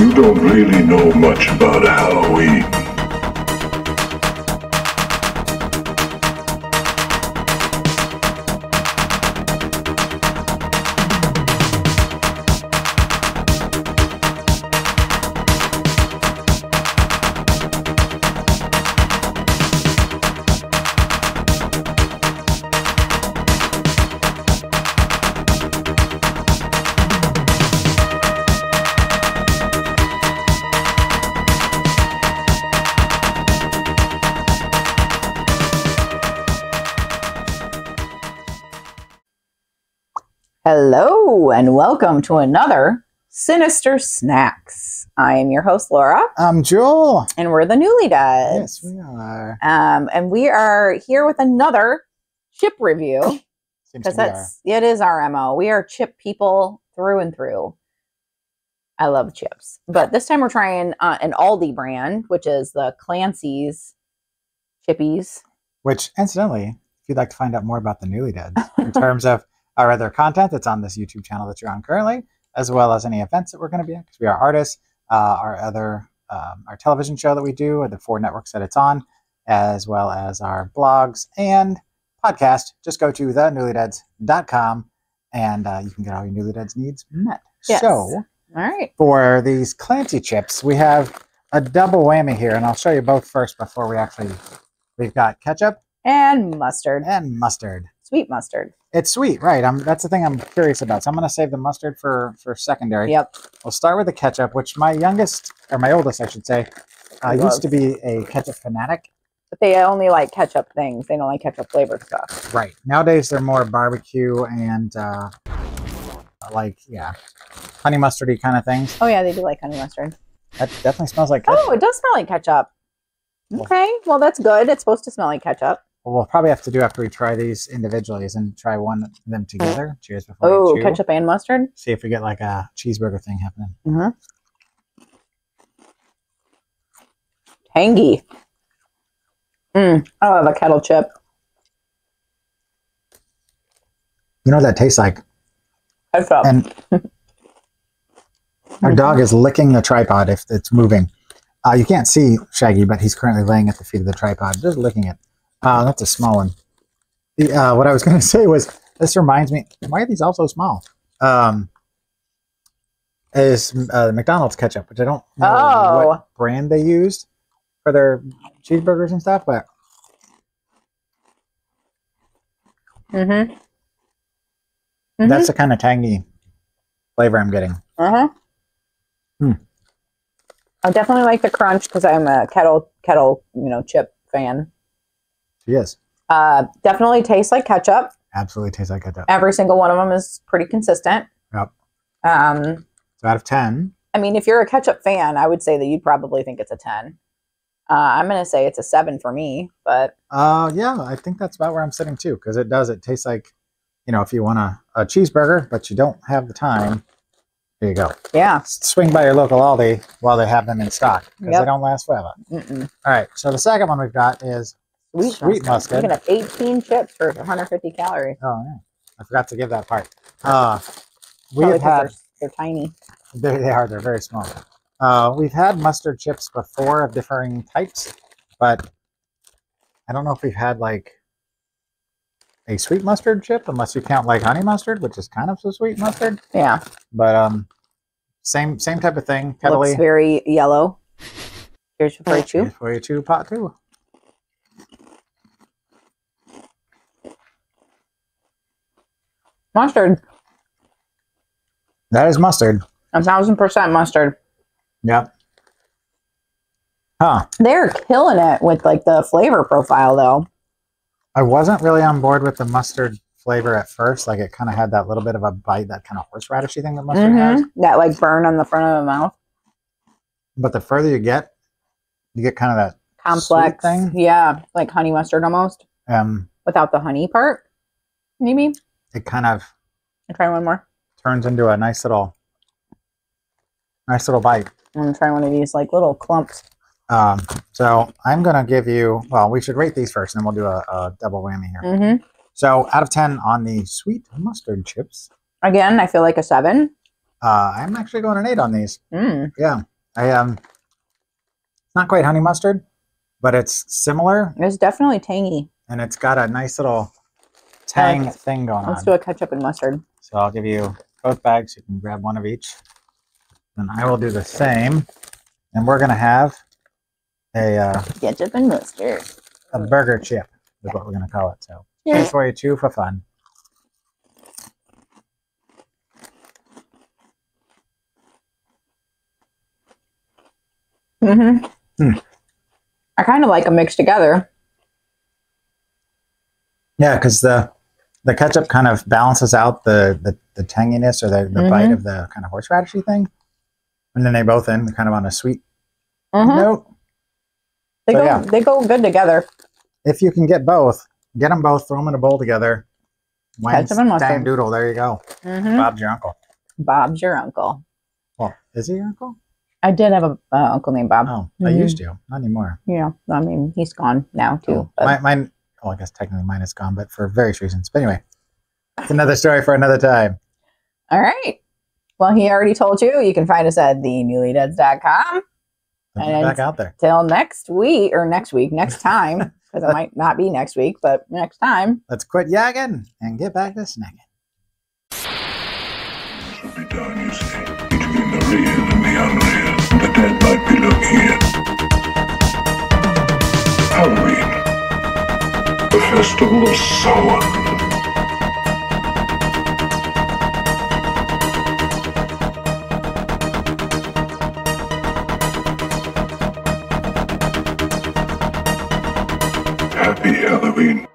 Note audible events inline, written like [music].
You don't really know much about Halloween. Hello, and welcome to another Sinister Snacks. I am your host, Laura, I'm Joel. and we're the Newlydeads. Yes, we are. Um, and we are here with another chip review because to be our- that's it is our mo. We are chip people through and through. I love chips, but this time we're trying uh, an Aldi brand, which is the Clancy's chippies. Which, incidentally, if you'd like to find out more about the Newlydeads in [laughs] terms of our other content that's on this YouTube channel that you're on currently, as well as any events that we're going to be at, because we are artists, uh, our other um, our television show that we do, or the four networks that it's on, as well as our blogs and podcast, just go to thenewlydeads.com and uh, you can get all your Newlydeads needs met. Yes. So, All right. for these Clancy chips, we have a double whammy here, and I'll show you both first before we actually. We've got ketchup And mustard, and mustard. Sweet mustard. It's sweet, right? I'm, that's the thing I'm curious about. So I'm going to save the mustard for for secondary. Yep. We'll start with the ketchup, which my youngest or my oldest, I should say, uh, used to be a ketchup fanatic. But they only like ketchup things. They don't like ketchup flavored stuff. Right. Nowadays they're more barbecue and uh, like yeah, honey mustardy kind of things. Oh yeah, they do like honey mustard. That definitely smells like ketchup. Oh, it does smell like ketchup. Okay, well that's good. It's supposed to smell like ketchup. What we'll probably have to do after we try these individually is and try one of them together. Cheers before Oh, we chew. ketchup and mustard. See if we get like a cheeseburger thing happening. Mm-hmm. Tangy. Mm, I love a kettle chip. You know what that tastes like? Ketchup. And [laughs] our dog is licking the tripod if it's moving. Uh, you can't see Shaggy, but he's currently laying at the feet of the tripod, just licking it. Uh, that's a small one. The, uh, what I was [laughs] going to say was, this reminds me, why are these all so small? Um, is uh, McDonald's ketchup, which I don't know Oh. what brand they used for their cheeseburgers and stuff, but Mm-hmm. that's the kind of tangy flavor I'm getting. Uh-huh. Hmm. I definitely like the crunch because I'm a kettle kettle, you know, chip fan. Is. Uh, definitely tastes like ketchup. Absolutely tastes like ketchup. Every single one of them is pretty consistent. Yep. Um, So out of 10, I mean, if you're a ketchup fan, I would say that you'd probably think it's a 10. Uh, I'm going to say it's a 7 for me, but Uh, yeah, I think that's about where I'm sitting too, because it does. It tastes like, you know, if you want a, a cheeseburger, but you don't have the time, there you go. yeah. Swing by your local Aldi while they have them in stock, because Yep. they don't last forever. Mm-mm. All right, so the second one we've got is, Sweet, Sweet mustard. That, 18 chips for 150 calories. oh, yeah, I forgot to give that part. Uh, Probably we've had, they're, they're tiny. they, they are, they're very small. Uh, we've had mustard chips before of differing types, but I don't know if we've had like a sweet mustard chip, unless you count like honey mustard, which is kind of so sweet mustard. Yeah. But um, same same type of thing. Looks very yellow. Here's before you chew. For you pot too. Mustard. That is mustard. A thousand percent mustard. Yep. Huh. They're killing it with like the flavor profile though. I wasn't really on board with the mustard flavor at first. Like it kind of had that little bit of a bite, that kind of horseradishy thing that mustard has. Mhm. That like burn on the front of the mouth. But the further you get, you get kind of that Complex. thing? Yeah. Like honey mustard almost. um Without the honey part. Maybe. It kind of I'll try one more. turns into a nice little nice little bite. I'm gonna try one of these like little clumps. Um, so I'm gonna give you well, we should rate these first, and then we'll do a, a double whammy here. Mm-hmm. So out of ten on the sweet mustard chips, Again, I feel like a seven. uh, I'm actually going an eight on these. Mm. Yeah, I um, not quite honey mustard, but it's similar, It's definitely tangy. and it's got a nice little tang it. thing going on. Let's do a ketchup and mustard. So I'll give you both bags. You can grab one of each. And I will do the same. And we're going to have a, uh, Ketchup and mustard. a burger chip, is what we're going to call it. So here's for you, chew for fun. Mm-hmm. Hmm. I kind of like them mixed together. Yeah, because the the ketchup kind of balances out the the, the tanginess or the, the bite Mhm. of the kind of horseradishy thing. And then they both end kind of on a sweet Mhm. note. They So, go. yeah. They go good together. If you can get both, get them both, throw them in a bowl together. Ketchup and mustard. Doodle, there you go. Mm-hmm. Bob's your uncle. Bob's your uncle. Well, is he your uncle? I did have a uh, uncle named Bob. Oh, I Mhm. used to. Not anymore. Yeah, I mean he's gone now too. Oh, my, mine, well, I guess technically mine is gone, but for various reasons. But anyway, it's another story for another time. All right. Well, he already told you. You can find us at thenewlydeads.com. Put it And- back out there. Till next week or next week, next [laughs] time, because it might not be next week, but next time. Let's quit yagging and get back to snacking. Should be done, you see. Of Samhain. Happy Halloween.